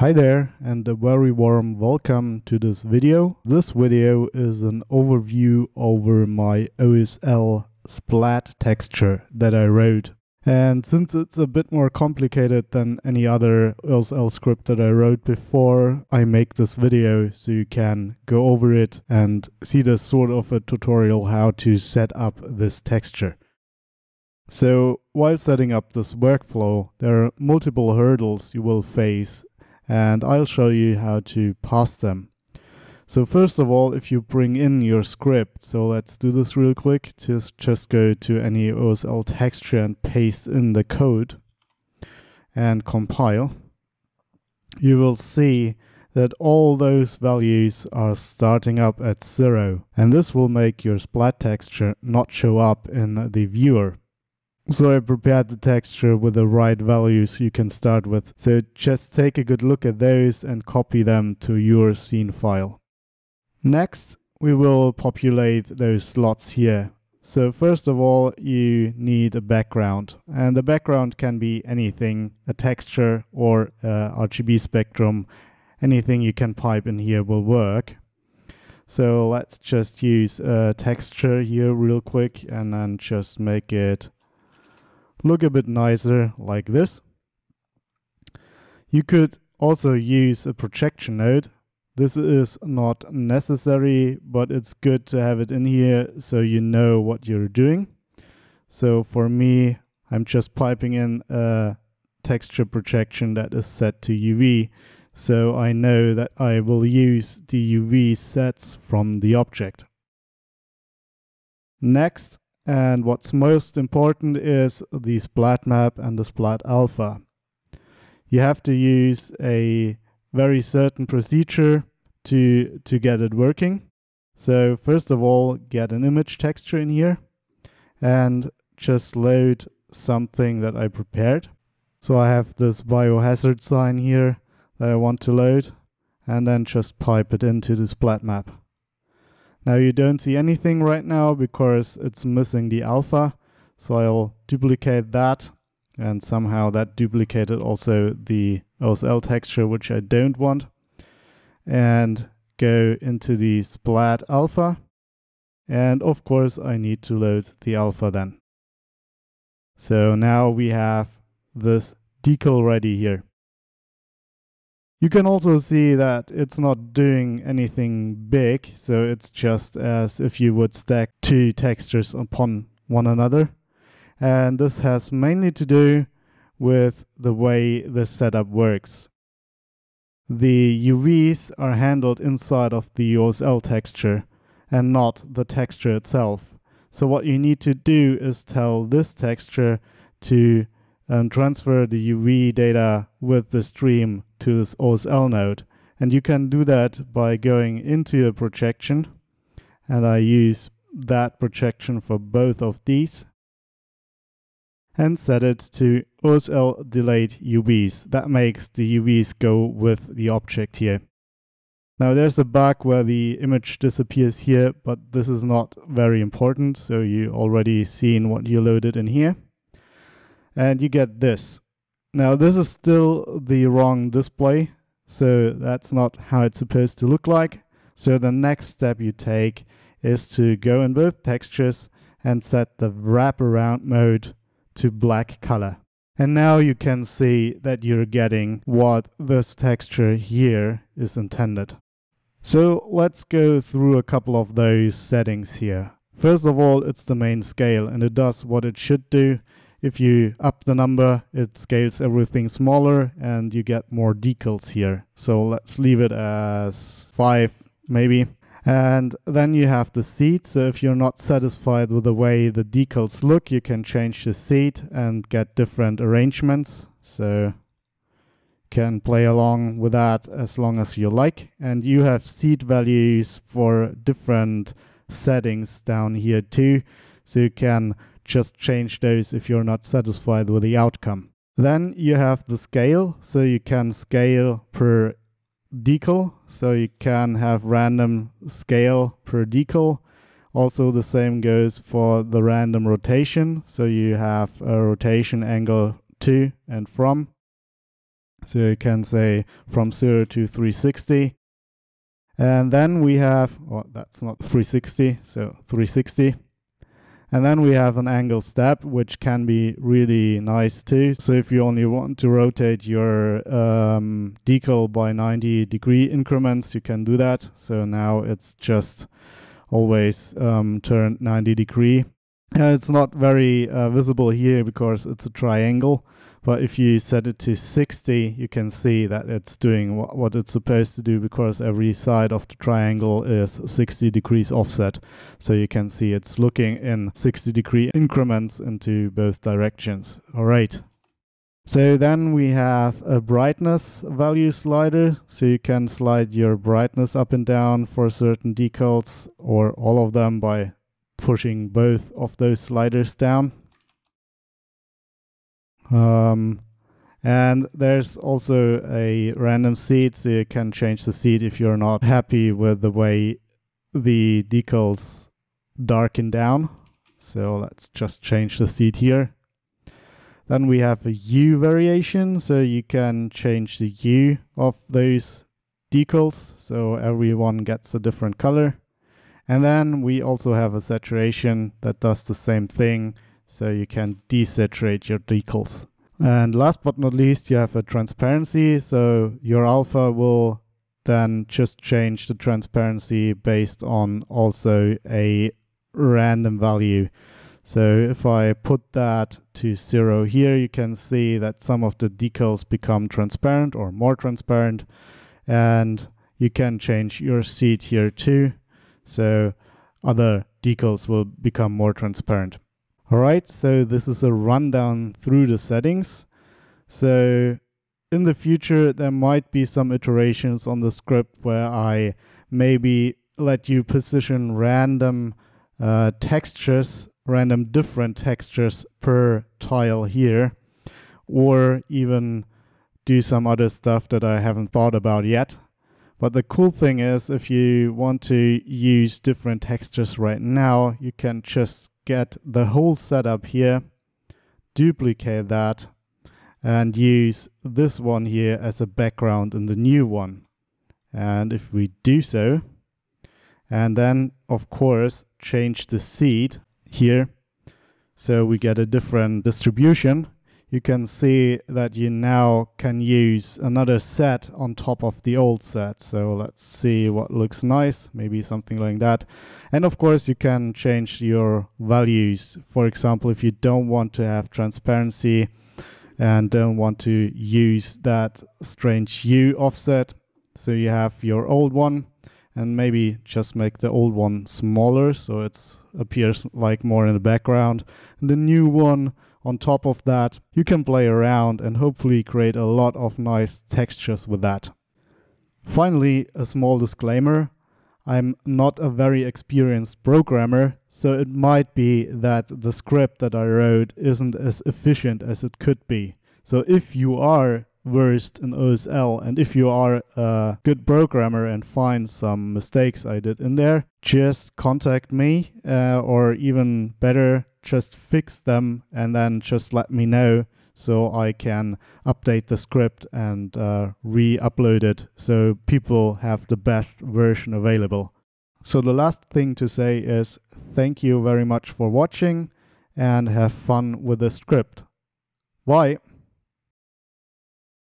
Hi there and a very warm welcome to this video. This video is an overview over my OSL splat texture that I wrote. And since it's a bit more complicated than any other OSL script that I wrote before, I make this video so you can go over it and see this sort of a tutorial how to set up this texture. So while setting up this workflow, there are multiple hurdles you will face and I'll show you how to pass them. So first of all, if you bring in your script, so let's do this real quick, just, just go to any OSL texture and paste in the code and compile, you will see that all those values are starting up at zero. And this will make your splat texture not show up in the viewer. So I prepared the texture with the right values you can start with. So just take a good look at those and copy them to your scene file. Next, we will populate those slots here. So first of all, you need a background. And the background can be anything, a texture or uh, RGB spectrum. Anything you can pipe in here will work. So let's just use a texture here real quick and then just make it look a bit nicer like this. You could also use a projection node. This is not necessary, but it's good to have it in here so you know what you're doing. So for me, I'm just piping in a texture projection that is set to UV. So I know that I will use the UV sets from the object. Next, and what's most important is the splat map and the splat alpha. You have to use a very certain procedure to, to get it working. So first of all, get an image texture in here and just load something that I prepared. So I have this biohazard sign here that I want to load and then just pipe it into the splat map. Now you don't see anything right now because it's missing the alpha. So I'll duplicate that and somehow that duplicated also the OSL texture, which I don't want. And go into the splat alpha. And of course I need to load the alpha then. So now we have this decal ready here. You can also see that it's not doing anything big, so it's just as if you would stack two textures upon one another. And this has mainly to do with the way the setup works. The UVs are handled inside of the OSL texture and not the texture itself. So what you need to do is tell this texture to um, transfer the UV data with the stream to this OSL node. And you can do that by going into a projection. And I use that projection for both of these. And set it to OSL delayed UVs. That makes the UVs go with the object here. Now there's a bug where the image disappears here, but this is not very important. So you already seen what you loaded in here and you get this. Now this is still the wrong display, so that's not how it's supposed to look like. So the next step you take is to go in both textures and set the wraparound mode to black color. And now you can see that you're getting what this texture here is intended. So let's go through a couple of those settings here. First of all, it's the main scale and it does what it should do. If you up the number, it scales everything smaller and you get more decals here. So let's leave it as 5 maybe. And then you have the seed. So if you're not satisfied with the way the decals look, you can change the seed and get different arrangements. So can play along with that as long as you like. And you have seed values for different settings down here too. So you can just change those if you're not satisfied with the outcome. Then you have the scale, so you can scale per decal, so you can have random scale per decal. Also the same goes for the random rotation, so you have a rotation angle to and from. So you can say from 0 to 360. And then we have, oh, that's not 360, so 360. And then we have an angle step, which can be really nice too. So if you only want to rotate your um, decal by 90 degree increments, you can do that. So now it's just always um, turned 90 degree. Uh, it's not very uh, visible here because it's a triangle. But if you set it to 60, you can see that it's doing wh what it's supposed to do because every side of the triangle is 60 degrees offset. So you can see it's looking in 60 degree increments into both directions. All right. So then we have a brightness value slider. So you can slide your brightness up and down for certain decals or all of them by pushing both of those sliders down. Um, and there's also a random seed, so you can change the seed if you're not happy with the way the decals darken down. So let's just change the seed here. Then we have a hue variation, so you can change the hue of those decals, so everyone gets a different color. And then we also have a saturation that does the same thing so you can desaturate your decals. And last but not least, you have a transparency. So your alpha will then just change the transparency based on also a random value. So if I put that to zero here, you can see that some of the decals become transparent or more transparent. And you can change your seed here too. So other decals will become more transparent. Alright, so this is a rundown through the settings. So in the future, there might be some iterations on the script where I maybe let you position random uh, textures, random different textures per tile here, or even do some other stuff that I haven't thought about yet. But the cool thing is if you want to use different textures right now, you can just get the whole setup here, duplicate that, and use this one here as a background in the new one. And if we do so, and then of course change the seed here, so we get a different distribution, you can see that you now can use another set on top of the old set. So let's see what looks nice, maybe something like that. And of course you can change your values. For example, if you don't want to have transparency and don't want to use that strange hue offset, so you have your old one and maybe just make the old one smaller so it appears like more in the background. And the new one on top of that, you can play around and hopefully create a lot of nice textures with that. Finally, a small disclaimer. I'm not a very experienced programmer, so it might be that the script that I wrote isn't as efficient as it could be. So if you are versed in OSL and if you are a good programmer and find some mistakes I did in there, just contact me uh, or even better, just fix them and then just let me know so I can update the script and uh, re-upload it so people have the best version available. So the last thing to say is thank you very much for watching and have fun with the script. Bye!